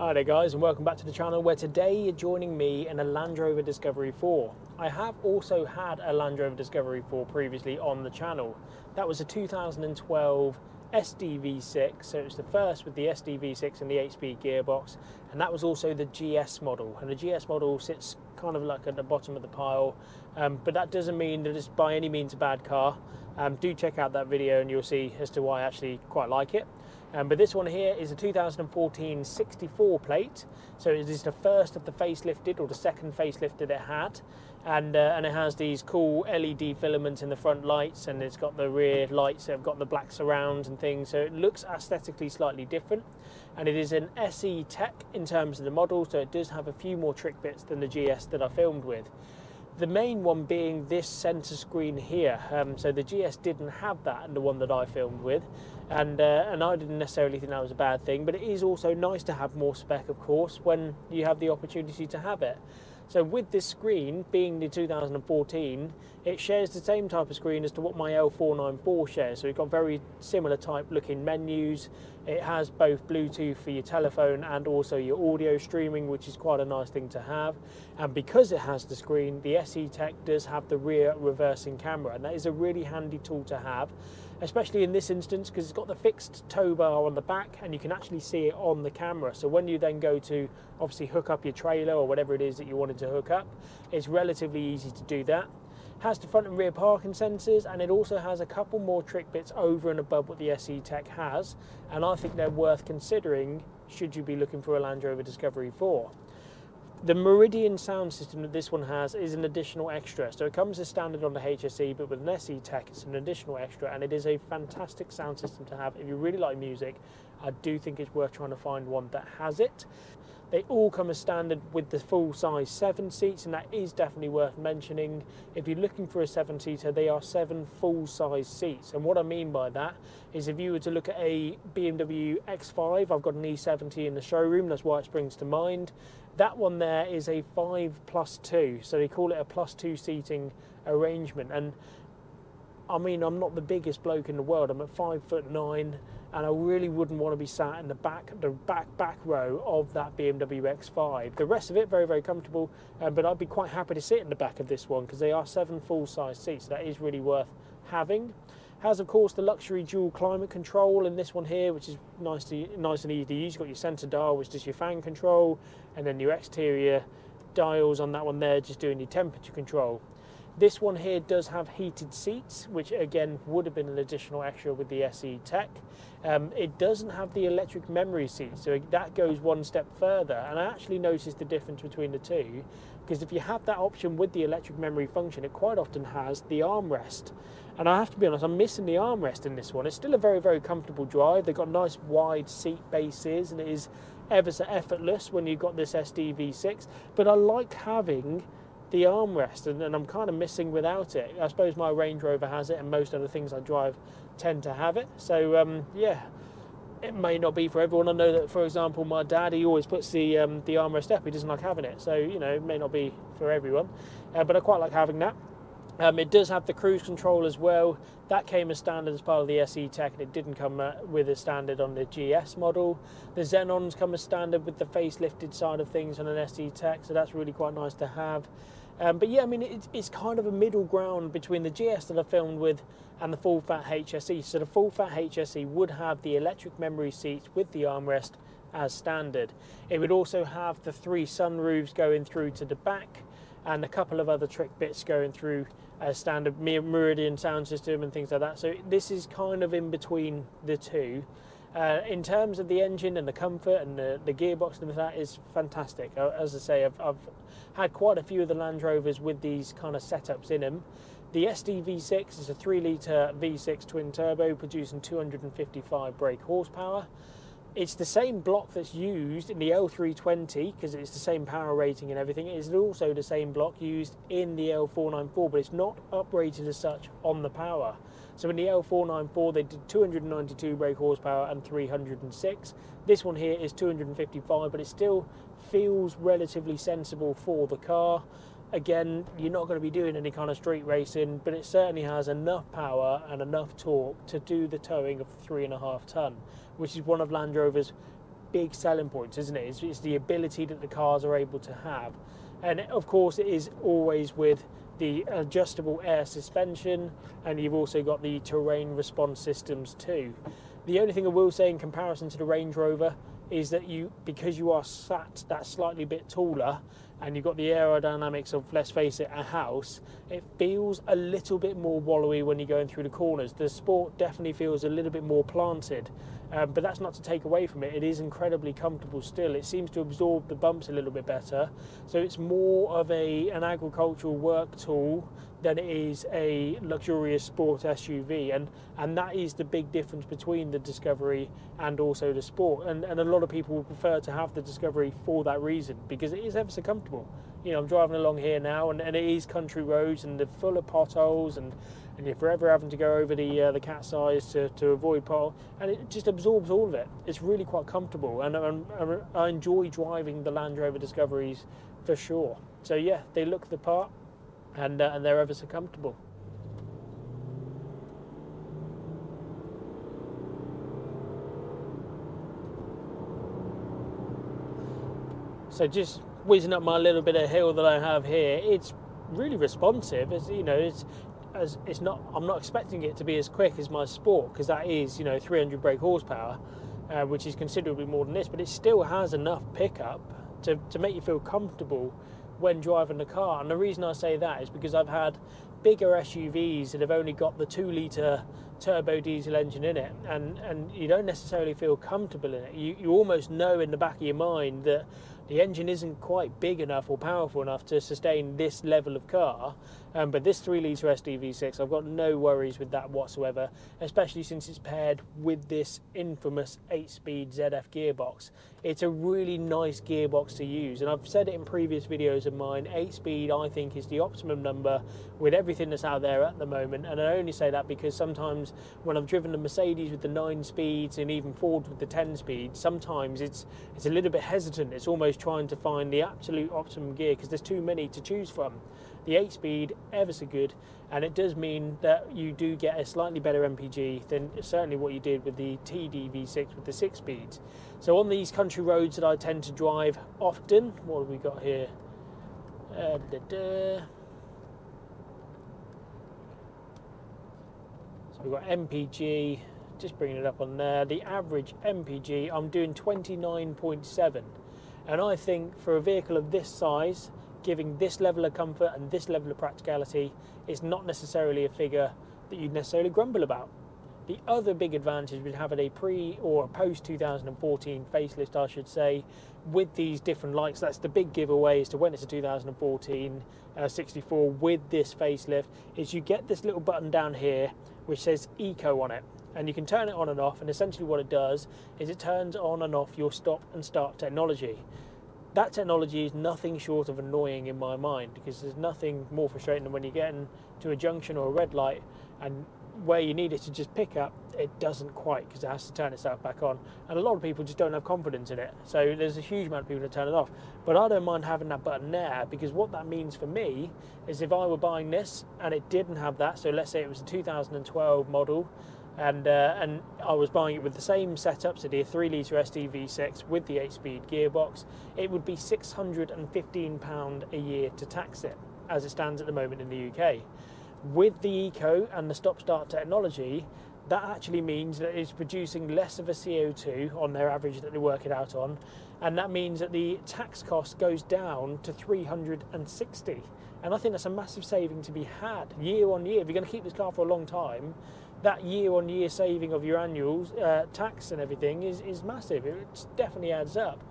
Hi there guys and welcome back to the channel where today you're joining me in a Land Rover Discovery 4. I have also had a Land Rover Discovery 4 previously on the channel. That was a 2012 SDV6, so it's the first with the SDV6 and the 8-speed gearbox and that was also the GS model and the GS model sits kind of like at the bottom of the pile um, but that doesn't mean that it's by any means a bad car. Um, do check out that video and you'll see as to why I actually quite like it. Um, but this one here is a 2014 64 plate, so it is the first of the facelifted or the second facelifted it had, and uh, and it has these cool LED filaments in the front lights, and it's got the rear lights that have got the black surrounds and things, so it looks aesthetically slightly different, and it is an SE Tech in terms of the model, so it does have a few more trick bits than the GS that I filmed with. The main one being this center screen here. Um, so the GS didn't have that and the one that I filmed with. And, uh, and I didn't necessarily think that was a bad thing, but it is also nice to have more spec, of course, when you have the opportunity to have it. So with this screen being the 2014, it shares the same type of screen as to what my L494 shares. So we've got very similar type looking menus. It has both Bluetooth for your telephone and also your audio streaming, which is quite a nice thing to have. And because it has the screen, the SE Tech does have the rear reversing camera, and that is a really handy tool to have especially in this instance because it's got the fixed tow bar on the back and you can actually see it on the camera. So when you then go to obviously hook up your trailer or whatever it is that you wanted to hook up, it's relatively easy to do that. Has the front and rear parking sensors and it also has a couple more trick bits over and above what the SE Tech has and I think they're worth considering should you be looking for a Land Rover Discovery 4. The Meridian sound system that this one has is an additional extra. So it comes as standard on the HSE, but with an SE Tech, it's an additional extra, and it is a fantastic sound system to have. If you really like music, I do think it's worth trying to find one that has it. They all come as standard with the full size seven seats, and that is definitely worth mentioning. If you're looking for a seven seater, they are seven full size seats. And what I mean by that is if you were to look at a BMW X5, I've got an E70 in the showroom, that's why it springs to mind. That one there is a five plus two, so they call it a plus two seating arrangement. And I mean, I'm not the biggest bloke in the world. I'm at five foot nine, and I really wouldn't want to be sat in the back, the back back row of that BMW X5. The rest of it very very comfortable, uh, but I'd be quite happy to sit in the back of this one because they are seven full size seats. So that is really worth having. Has of course the luxury dual climate control in this one here, which is nice to nice and easy to use. You've got your centre dial, which is your fan control, and then your exterior dials on that one there, just doing your temperature control. This one here does have heated seats, which again would have been an additional extra with the SE Tech. Um, it doesn't have the electric memory seat, so that goes one step further. And I actually noticed the difference between the two, because if you have that option with the electric memory function, it quite often has the armrest. And I have to be honest, I'm missing the armrest in this one. It's still a very, very comfortable drive. They've got nice wide seat bases, and it is ever so effortless when you've got this SDV6. But I like having the armrest, and, and I'm kind of missing without it. I suppose my Range Rover has it, and most other things I drive tend to have it. So um, yeah, it may not be for everyone. I know that, for example, my dad he always puts the um, the armrest up. He doesn't like having it, so you know it may not be for everyone. Uh, but I quite like having that. Um, it does have the cruise control as well. That came as standard as part of the SE Tech, and it didn't come uh, with a standard on the GS model. The Xenons come as standard with the facelifted side of things on an SE Tech, so that's really quite nice to have. Um, but yeah, I mean, it's, it's kind of a middle ground between the GS that I filmed with and the full fat HSE. So the full fat HSE would have the electric memory seats with the armrest as standard. It would also have the three sunroofs going through to the back and a couple of other trick bits going through a standard Meridian sound system and things like that. So this is kind of in between the two. Uh, in terms of the engine and the comfort and the, the gearbox and that is fantastic. Uh, as I say, I've, I've, had quite a few of the Land Rovers with these kind of setups in them. The SD V6 is a 3 litre V6 twin turbo producing 255 brake horsepower. It's the same block that's used in the L320 because it's the same power rating and everything. It is also the same block used in the L494, but it's not uprated as such on the power. So in the L494, they did 292 brake horsepower and 306. This one here is 255, but it still feels relatively sensible for the car. Again, you're not going to be doing any kind of street racing, but it certainly has enough power and enough torque to do the towing of three and a half ton, which is one of Land Rover's big selling points, isn't it? It's, it's the ability that the cars are able to have. And of course, it is always with the adjustable air suspension, and you've also got the terrain response systems too. The only thing I will say in comparison to the Range Rover is that you, because you are sat that slightly bit taller, and you've got the aerodynamics of, let's face it, a house, it feels a little bit more wallowy when you're going through the corners. The Sport definitely feels a little bit more planted, um, but that's not to take away from it. It is incredibly comfortable still. It seems to absorb the bumps a little bit better, so it's more of a an agricultural work tool than it is a luxurious sport SUV, and and that is the big difference between the Discovery and also the Sport. And and a lot of people prefer to have the Discovery for that reason because it is ever so comfortable. You know, I'm driving along here now, and, and it is country roads, and they're full of potholes, and and you're forever having to go over the uh, the cat's eyes to, to avoid pothole, and it just absorbs all of it. It's really quite comfortable, and, I enjoy driving the Land Rover Discoveries for sure. So yeah, they look the part and, uh, and they're ever so comfortable. So just whizzing up my little bit of hill that I have here, it's really responsive. It's you know it's as it's not. I'm not expecting it to be as quick as my Sport because that is you know 300 brake horsepower, uh, which is considerably more than this. But it still has enough pickup to to make you feel comfortable when driving the car. And the reason I say that is because I've had bigger SUVs that have only got the two litre turbo diesel engine in it and, and you don't necessarily feel comfortable in it. You, you almost know in the back of your mind that the engine isn't quite big enough or powerful enough to sustain this level of car. Um, but this 3 litre SDV6, I've got no worries with that whatsoever, especially since it's paired with this infamous 8 speed ZF gearbox. It's a really nice gearbox to use, and I've said it in previous videos of mine 8 speed I think is the optimum number with everything that's out there at the moment. And I only say that because sometimes when I've driven the Mercedes with the 9 speeds and even Ford with the 10 speeds, sometimes it's, it's a little bit hesitant. It's almost trying to find the absolute optimum gear because there's too many to choose from. The 8 speed, ever so good, and it does mean that you do get a slightly better MPG than certainly what you did with the TDV6 with the 6 speeds. So on these country roads that I tend to drive often, what have we got here? Uh, da -da. So we've got MPG, just bringing it up on there. The average MPG, I'm doing 29.7. And I think for a vehicle of this size, giving this level of comfort and this level of practicality is not necessarily a figure that you'd necessarily grumble about. The other big advantage with having a pre or post 2014 facelift, I should say, with these different lights, that's the big giveaway as to when it's a 2014 uh, 64 with this facelift, is you get this little button down here which says Eco on it. And you can turn it on and off, and essentially what it does is it turns on and off your stop and start technology that technology is nothing short of annoying in my mind because there's nothing more frustrating than when you get into a junction or a red light and where you need it to just pick up, it doesn't quite because it has to turn itself back on. And a lot of people just don't have confidence in it. So there's a huge amount of people that turn it off. But I don't mind having that button there because what that means for me is if I were buying this and it didn't have that, so let's say it was a 2012 model and uh, and I was buying it with the same setup, so the 3 litre SDV6 with the 8 speed gearbox, it would be £615 a year to tax it as it stands at the moment in the UK. With the Eco and the stop start technology, that actually means that it's producing less of a CO2 on their average that they work it out on, and that means that the tax cost goes down to 360. And I think that's a massive saving to be had year on year. If you're going to keep this car for a long time, that year on year saving of your annual uh, tax and everything is, is massive. It definitely adds up.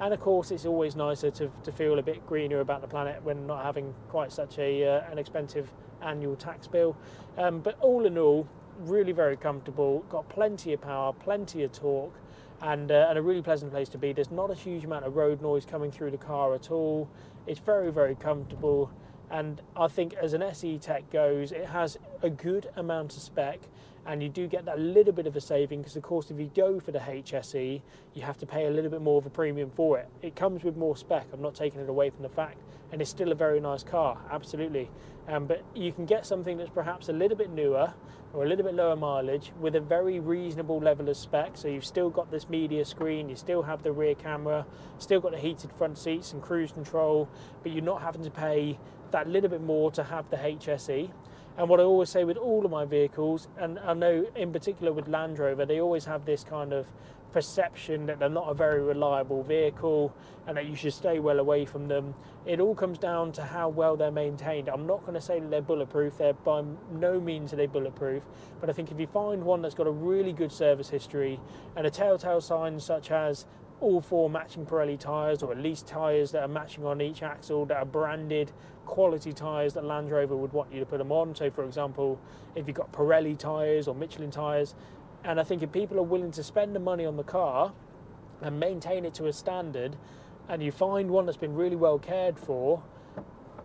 And of course, it's always nicer to, to feel a bit greener about the planet when not having quite such a, uh, an expensive annual tax bill. Um, but all in all, really very comfortable, got plenty of power, plenty of torque, and, uh, and a really pleasant place to be. There's not a huge amount of road noise coming through the car at all. It's very, very comfortable. And I think as an SE Tech goes, it has a good amount of spec and you do get that little bit of a saving because of course if you go for the HSE you have to pay a little bit more of a premium for it. It comes with more spec I'm not taking it away from the fact and it's still a very nice car absolutely. Um, but you can get something that's perhaps a little bit newer or a little bit lower mileage with a very reasonable level of spec. So you've still got this media screen you still have the rear camera still got the heated front seats and cruise control but you're not having to pay that little bit more to have the HSE and what I always say with all of my vehicles, and I know in particular with Land Rover, they always have this kind of perception that they're not a very reliable vehicle and that you should stay well away from them. It all comes down to how well they're maintained. I'm not going to say that they're bulletproof, they're by no means are they bulletproof, but I think if you find one that's got a really good service history and a telltale sign such as all four matching Pirelli tyres or at least tyres that are matching on each axle that are branded quality tyres that Land Rover would want you to put them on. So for example, if you've got Pirelli tyres or Michelin tyres, and I think if people are willing to spend the money on the car and maintain it to a standard, and you find one that's been really well cared for,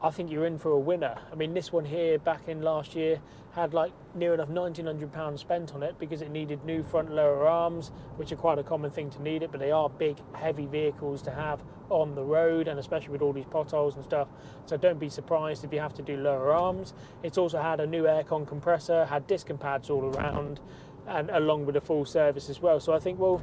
I think you're in for a winner. I mean, this one here back in last year had like near enough £1,900 spent on it because it needed new front lower arms, which are quite a common thing to need it, but they are big, heavy vehicles to have on the road and especially with all these potholes and stuff. So don't be surprised if you have to do lower arms. It's also had a new aircon compressor, had disc and pads all around, and along with a full service as well. So I think, well,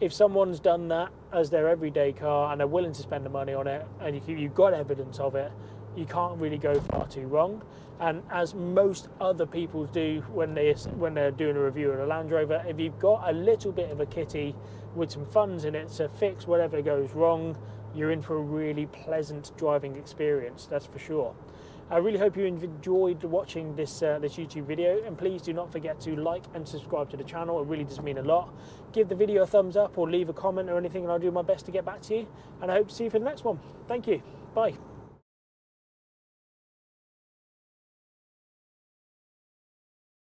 if someone's done that as their everyday car and they're willing to spend the money on it and you, you've got evidence of it, you can't really go far too wrong. And as most other people do when they when they're doing a review of a Land Rover, if you've got a little bit of a kitty with some funds in it to fix whatever goes wrong, you're in for a really pleasant driving experience. That's for sure. I really hope you enjoyed watching this uh, this YouTube video and please do not forget to like and subscribe to the channel. It really does mean a lot. Give the video a thumbs up or leave a comment or anything and I'll do my best to get back to you. And I hope to see you for the next one. Thank you. Bye.